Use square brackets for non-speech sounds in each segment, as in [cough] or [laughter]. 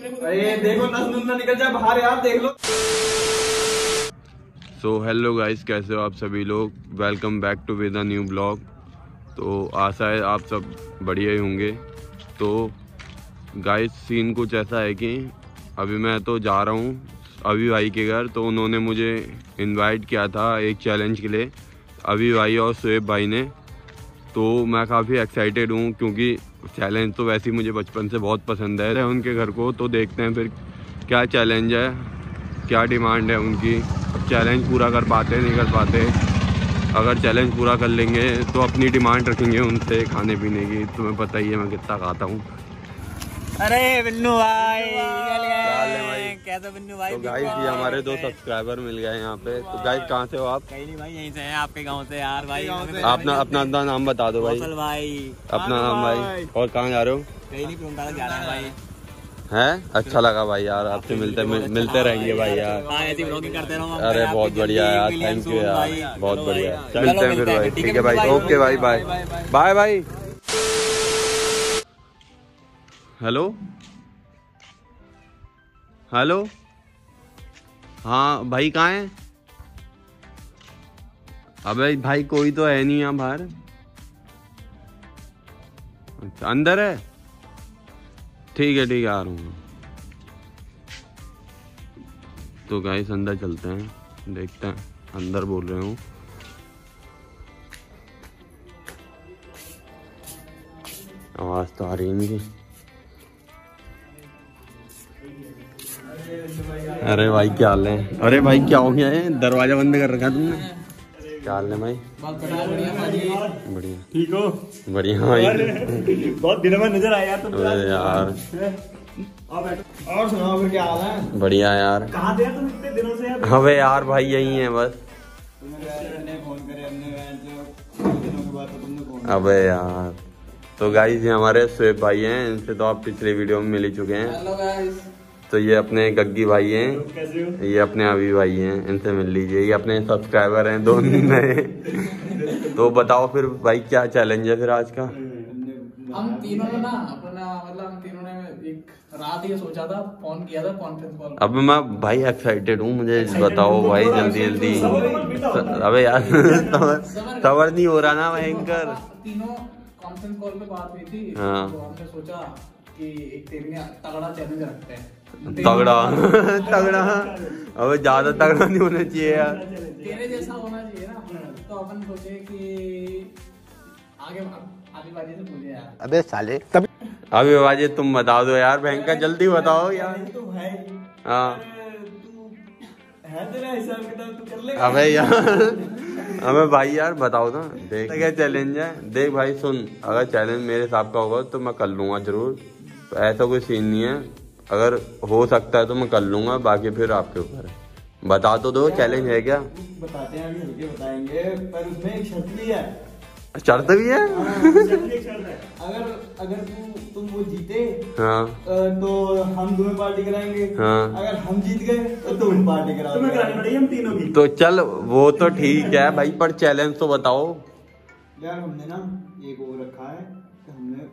अरे देखो निकल बाहर यार, देख लो। सो हेलो गाइस कैसे हो आप सभी लोग? Welcome back to with new blog तो आशा है आप सब बढ़िया ही होंगे। तो गाइस सीन कुछ ऐसा है कि अभी मैं तो जा रहा हूँ अभी भाई के घर तो उन्होंने मुझे इनवाइट किया था एक चैलेंज के लिए। अभी भाई और शुएब भाई ने। तो मैं काफ़ी एक्साइटेड हूँ, क्योंकि चैलेंज तो वैसे ही मुझे बचपन से बहुत पसंद है। उनके घर को तो देखते हैं फिर क्या चैलेंज है, क्या डिमांड है उनकी। चैलेंज पूरा कर पाते नहीं कर पाते, अगर चैलेंज पूरा कर लेंगे तो अपनी डिमांड रखेंगे उनसे खाने पीने की, तुम्हें पता ही है मैं कितना खाता हूँ। अरे बिन्नू भाई है? कैसे बिन्नू भाई? तो गाइस ये हमारे दो सब्सक्राइबर मिल गए यहाँ पे। तो गाइस कहाँ से हो आप? कहीं नहीं भाई यहीं से हैं आपके गाँव से। यार भाई अपना अपना अपना नाम बता दो भाई। भाई। अपना नाम भाई। और कहाँ जा रहे हो? कहीं नहीं जा रहे हैं भाई। हैं? अच्छा लगा भाई यार आपसे मिलते मिल, मिलते रहेंगे भाई यार। हाँ अरे बहुत बढ़िया यार थैंक यू यार। बहुत बढ़िया। भाई। मिलते हैं फिर भाई। ठीक है भाई ओके भाई बाय बाय, बाय, बाय भाई हेलो? हेलो? हाँ भाई कहाँ है? अबे भाई, कोई तो है नहीं यहाँ बाहर। अच्छा अंदर है? ठीक है ठीक है, आ रहा हूँ। तो गाइस अंदर चलते हैं। देखते हैं, अंदर बोल रहे हूँ। आवाज़ तो आ रही नहीं अरे भाई क्या हाल है? अरे भाई क्या हो गया है? दरवाज़ा बंद कर रखा तुमने? क्या हाल है भाई? बढ़िया। ठीक हो? बढ़िया भाई। बहुत दिनों में नज़र आया यार तुम। अरे यार। और सुनाओ फिर क्या हाल है? बढ़िया यार। कहाँ थे तुम इतने दिनों से? यार अबे यार भाई यही है बस। तुमने फ़ोन करे हमने कहा, दिनों के बाद तो तुमने फ़ोन अबे यार। तो गाइस ये हमारे स्वेब भाई हैं इनसे तो आप पिछले वीडियो में मिल ही चुके हैं। तो ये अपने गग्गी भाई हैं। ये अपने अभी भाई हैं इनसे मिल लीजिए। ये अपने सब्सक्राइबर हैं दो नए। तो बताओ फिर भाई क्या चैलेंज है फिर आज का? हम तीनों ने ना अपना मतलब हम तीनों ने एक रात ये सोचा था फ़ोन किया था कॉन्फ्रेंस कॉल अब मैं भाई एक्साइटेड हूँ मुझे बताओ भाई जल्दी जल्दी। अबे यार सबर नहीं हो रहा ना भयंकर। तीनों कॉन्फ्रेंस कॉल पे बात हुई थी। हाँ। तो हमने सोचा कि एक तेरे में तगड़ा चैलेंज रखते हैं। तगड़ा। तगड़ा। अबे ज़्यादा तगड़ा नहीं होना चाहिए यार। तेरे जैसा होना चाहिए ना तो अपन सोचे कि आगे आगे बाजी से पूछे यार। अबे साले अभी बाजे तुम बता दो यार भयंकर जल्दी बताओ यार। तो है हाँ। है। तेरा हिसाब किताब तू कर ले अबे यार। अबे भाई यार बताओ ना। देख क्या चैलेंज है। देख भाई सुन। अगर चैलेंज मेरे हिसाब का होगा तो मैं कर लूँगा ज़रूर। तो ऐसा कोई सीन नहीं है। अगर हो सकता है तो मैं कर लूँगा बाकी फिर आपके ऊपर है। बता तो दो चैलेंज है क्या? बताते हैं अभी हल्के बताएँगे पर उसमें एक शर्त भी है। शर्त भी है? अगर अगर तू तुम वो जीते हाँ। तो हम तुम्हें पार्टी कराएँगे। हाँ। अगर हम जीत गए तो तुम पार्टी करा तुम्हें करानी पड़ेगी हम तीनों की। तो चल वो तो ठीक है भाई पर चैलेंज तो बताओ। यार हमने ना एक वो रखा है हमने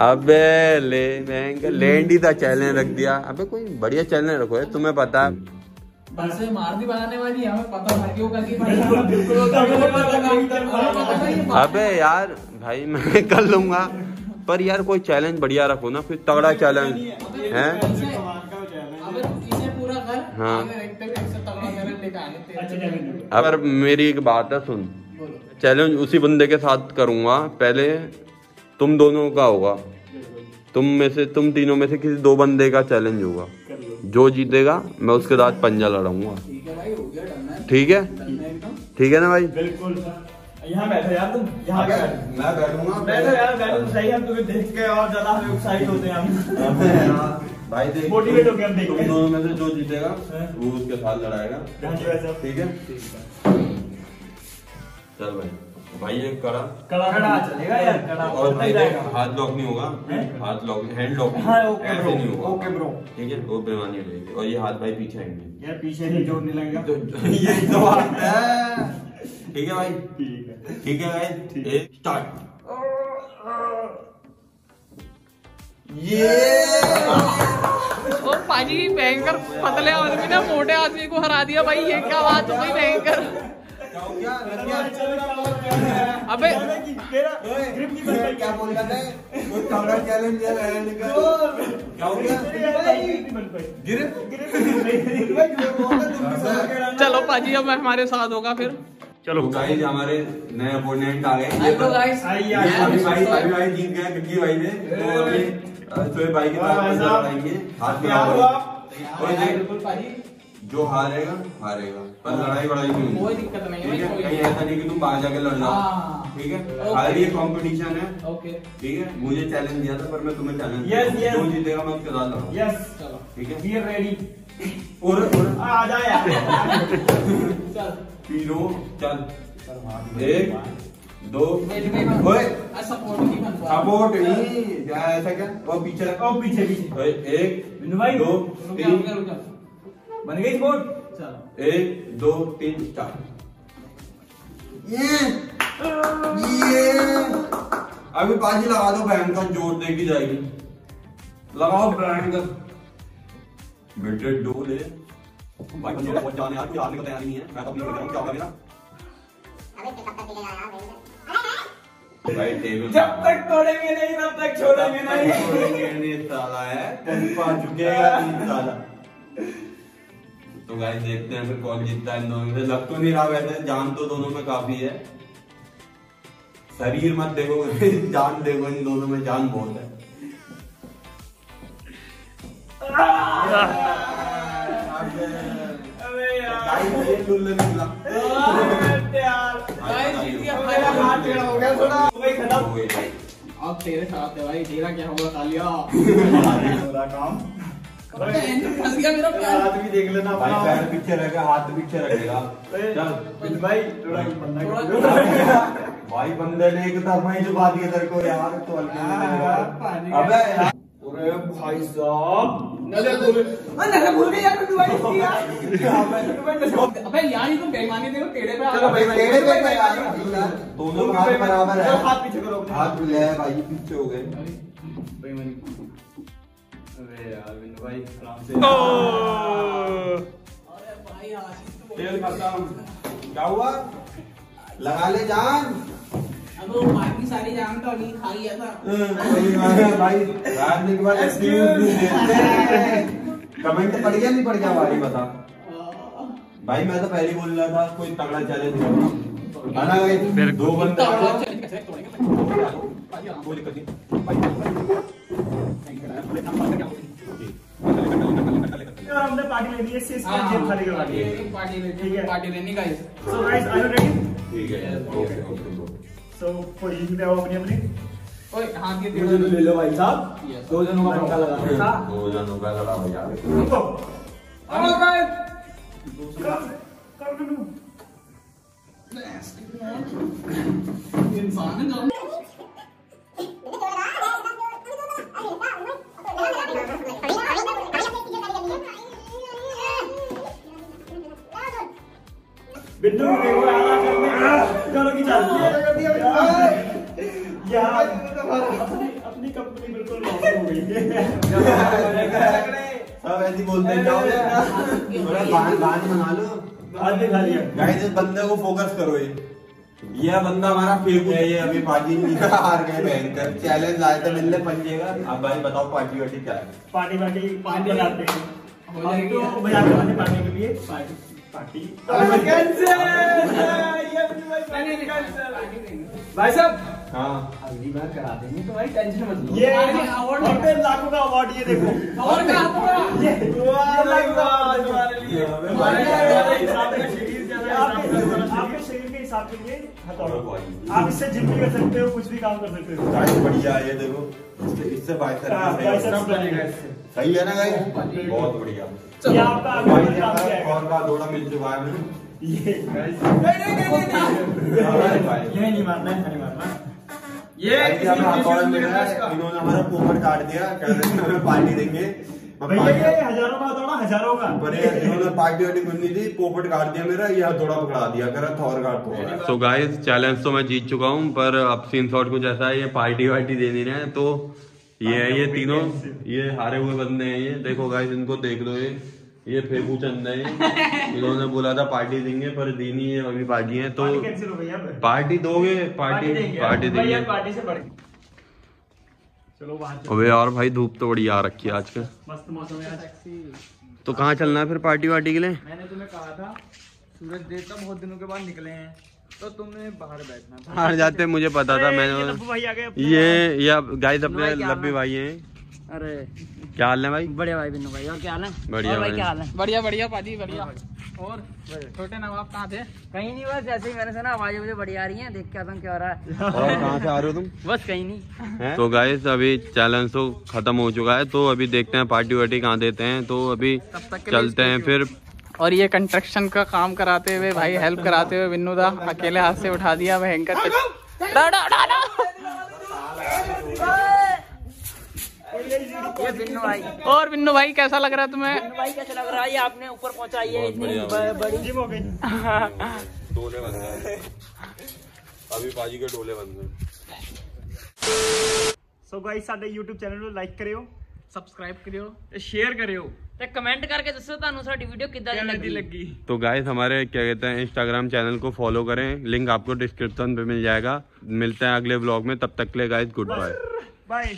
अबे ले भयंकर लैंड ही था चैलेंज रख दिया। अबे कोई बढ़िया चैलेंज रखो है तुम्हें पता है। अबे यार भाई मैं [laughs] कर लूँगा। पर यार कोई चैलेंज बढ़िया रखो ना फिर तगड़ा चैलेंज। है? अबे तू इसे पूरा कर हाँ। तेरे अगर मेरी एक बात है सुन। चैलेंज उसी बंदे के साथ करूँगा। पहले तुम दोनों का होगा। तुम में से तुम तीनों में से किसी दो बंदे का चैलेंज होगा। जो जीतेगा मैं उसके साथ पंजा लड़ाऊँगा। ठीक है? भाई हो गया डन है ठीक है डन है एकदम ठीक है ना भाई? बिल्कुल। यहाँ बैठो यार तुम। यहाँ मैं बैठूँगा। बैठो यार बैठो। सही है तुम्हें देख के और ज़्यादा हम उत्साहित होते हैं हम। भाई देख मोटिवेट होके हम तुम दोनों में से जो जीतेगा वो उसके साथ लड़ाएगा। हाँ? ठीक है। चल भाई। भाई ये करा कड़ा कड़ा चलेगा यार कड़ा और भाई देख, हाथ लॉक नहीं होगा। हाथ लॉक हैंड लॉक हाँ, ओके ब्रो, नहीं होगा। Okay bro. ठीक है? वो बेमानी रहेगी और ये हाथ भाई पीछे आएँगे। यार पीछे नहीं ज़ोर नहीं लगेगा। तो [laughs] यही तो बात है। ठीक है भाई? ठीक है। ठीक है भाई? एक स्टार्ट ओ पाजी भयंकर पतले आदमी ने मोटे आदमी को हरा दिया भाई। ये क्या बात हो गई भयंकर। अबे क्या बोल रहा है कोई तगड़ा चैलेंज दिया रहने क्या हो गया चलो पाजी अब हमारे साथ होगा फिर। चलो। गाइस हमारे नए अपोनेंट आ गए। हेलो गाइस अभी भाई अभी भाई जीत गए भाई ने। तो अभी भाई के आएँगे हाथ में और देख बिल्कुल पाजी। जो हारेगा हारेगा। पर लड़ाई बड़ाई नहीं? कोई दिक्कत नहीं है? कहीं ऐसा नहीं कि तुम बाहर जाके लड़ जाओ। हाँ। ठीक है? हर ये कंपटीशन है। ओके। ठीक है? मुझे चैलेंज दिया था पर मैं तुम्हें चैलेंज Yes, yes. जो जीतेगा मैं उसके साथ लड़ूँगा यस चलो। ठीक है? वी आर रेडी और और। आ जा यार। चल। तीनों चल। एक दो। ओए। सपोर्ट नहीं ऐसा क्या? वो पीछे। ओ पीछे पीछे। एक दो तीन। बन गई स्पोर्ट चलो। एक दो तीन चार। ये ये। अभी बाजी लगा दो बहन का ज़ोर देखी जाएगी। लगाओ बहन का। बेटे दो ले। भाई को जाने यार कोई आने को तैयार नहीं है। मैं तो अपनी क्या होगा मेरा भाई टेबल जब तक तोड़ेंगे नहीं तब तक छोड़ेंगे नहीं। छोड़ेंगे नहीं साला है। साला। तो गाइस देखते हैं फिर कौन जीतता है इन दोनों में लग तो नहीं रहा वैसे जान तो दोनों में काफ़ी है। शरीर मत देखो [laughs] जान देखो इन दोनों में जान बहुत है। अबे हो भाई अब तेरे साथ है भाई तेरा क्या होगा पूरा [laughs] काम। हाथ देख लेना भाई पैर पीछे रखेगा हाथ पीछे रखेगा चल भाई थोड़ा भाई बंदे ने एक तरफा ही छुपा दिया तेरे को यार तो है। अबे अरे भाई साहब नज़र भूल नज़र भूल गई यार भाई इसकी अबे यार ये तो बेईमानी देखो टेढ़े पे चलो भाई, टेढ़े पे पे यार दोनों हाथ बराबर है हाथ पीछे करो हाथ ले भाई पीछे हो गए बेईमानी। अबे यार बिंदु भाई आराम से। अरे भाई आशीष तो खत्म। क्या हुआ? लगा ले जान। अब वो बाकी सारी जान तो नहीं खा गया था भाई। रात के बाद कमेंट पड़ गया नहीं पड़ गया भाई बता। भाई मैं तो पहले बोल रहा था कोई तगड़ा चैलेंज करना दो बंदे। हमने पार्टी लेनी है इससे जेब खाली करवा है पार्टी लेनी है। पार्टी लेनी guys so guys are you ready ठीक है। ओके ओके सो पोजीशन पे आओ अपनी अपनी ओए हाथ ये दो। जनों ले लो भाई साहब। दो जनों का पंखा लगा दो। हाँ। जनों का हो यार। रुको। ऑलराइट कर कर कर लूँ। इंसान है बिट्टू देखो आना करने चलो की चलती है। यार अपनी अपनी कंपनी बिल्कुल लॉस हो गई है। सब ऐसे बोलते हैं जाओ। थोड़ा गान गान बना लो। हाथ दिखा लिया गाइस इस बंदे को फोकस करो ये। यह बंदा हमारा फेक है ये अभी पार्टी नहीं हार गए भयंकर। चैलेंज लाए थे मिलने पंचेगा अब भाई बताओ पार्टी वार्टी क्या है? पार्टी वार्टी पार्टी बनाते हैं। हम तो बजाते हैं पार्टी के लिए। पार्टी पार्टी भाई साहब हाँ। अगली बार करा देंगे तो भाई टेंशन मत लो। ये अवार्ड और लाखों का अवार्ड ये देखो। और क्या? आपका ये लाखों का अवार्ड तुम्हारे लिए लिए। शरीर के आपके शरीर के हिसाब से ये हथौड़ा आप इससे जिम भी कर सकते हो कुछ भी काम कर सकते हो। गाइस बढ़िया ये देखो। इससे इससे बाइसेप्स है। बनेगा इससे। सही है ना गाइस? बहुत बढ़िया। ये आपका कौन का दौड़ा मिल चुका है ये नहीं नहीं नहीं नहीं हमारे भाई। ये नहीं मारना है नहीं मारना। ये हमें हथौड़ा मिला इन्होंने हमारा पोपट काट दिया कह रहे थे पार्टी देंगे। पार्टी- हज़ारों का हथौड़ा हज़ारों का। इन्होंने पार्टी वार्टी करनी थी पोपट काट दिया मेरा ये हथौड़ा पकड़ा दिया थौर काट तो सो गाइस चैलेंज तो मैं जीत चुका हूँ पर अब सीन शॉट कुछ ऐसा है ये पार्टी वार्टी दे नहीं रहे हैं तो ये है ये तीनों ये हारे हुए बंदे हैं ये। देखो गाइस इनको देख लो ये। ये फेफू चंद है। [laughs] इन्होंने बोला था पार्टी देंगे पर दी नहीं है अभी पार्टी है तो पार्टी कैंसिल हो अब। पार्टी दोगे? पार्टी पार्टी देंगे। पार्टी से अबे यार भाई धूप तो बड़ी आ रखी है आजकल मस्त मौसम है आज। तो कहाँ चलना है फिर पार्टी वार्टी के लिए? मैंने तुम्हें कहा था सूरज देवता बहुत दिनों के बाद निकले हैं। तो तुमने बाहर बैठना बाहर जाते मुझे पता था मैंने लब्बू भाई आ गए ये या गाइस अपने लब्बी भाई हैं। अरे क्या हाल है भाई? बढ़िया भाई बिन्नू भाई और क्या हाल है? बढ़िया भाई। क्या हाल है? बढ़िया बढ़िया पाजी बढ़िया। और? छोटे नवाब कहाँ थे? कहीं नहीं बस ऐसे ही मैंने सुना आवाज़ें मुझे बढ़िया आ रही हैं देख के आता हूँ क्या हो रहा है। [laughs] और कहाँ से आ रहे हो तुम? बस कहीं नहीं। तो गाइस अभी चैलेंज तो खत्म हो चुका है तो अभी देखते हैं पार्टी वार्टी कहाँ देते हैं तो अभी तब तक चलते हैं फिर। और ये कंस्ट्रक्शन का काम कराते हुए भाई हेल्प कराते हुए बिन्नू दा अकेले हाथ से उठा दिया भयंकर डा, डा, डा, डा। ये बिन्नू भाई बिन्नू और बिन्नू भाई कैसा लग रहा है तुम्हें भाई कैसे लग रहा है ये आपने ऊपर पहुंचाई है इतनी ब- बड़ी जिम हो गई डोले बन गए अभी पाजी के डोले बन गए ਸੋ ਗਾਇਸ ਸਾਡੇ YouTube ਚੈਨਲ ਨੂੰ ਲਾਈਕ ਕਰਿਓ ਸਬਸਕ੍ਰਾਈਬ ਕਰਿਓ ਤੇ ਸ਼ੇਅਰ ਕਰਿਓ ਤੇ ਕਮੈਂਟ ਕਰਕੇ ਦੱਸੋ ਤੁਹਾਨੂੰ ਸਾਡੀ ਵੀਡੀਓ ਕਿੱਦਾਂ ਦੀ ਲੱਗੀ ਲੱਗੀ तो गाइस हमारे क्या कहते हैं इंस्टाग्राम चैनल को फॉलो करें लिंक आपको डिस्क्रिप्शन पे मिल जाएगा मिलते हैं अगले ब्लॉग में तब तक के लिए गाइस गुड बाय ਬਾਏ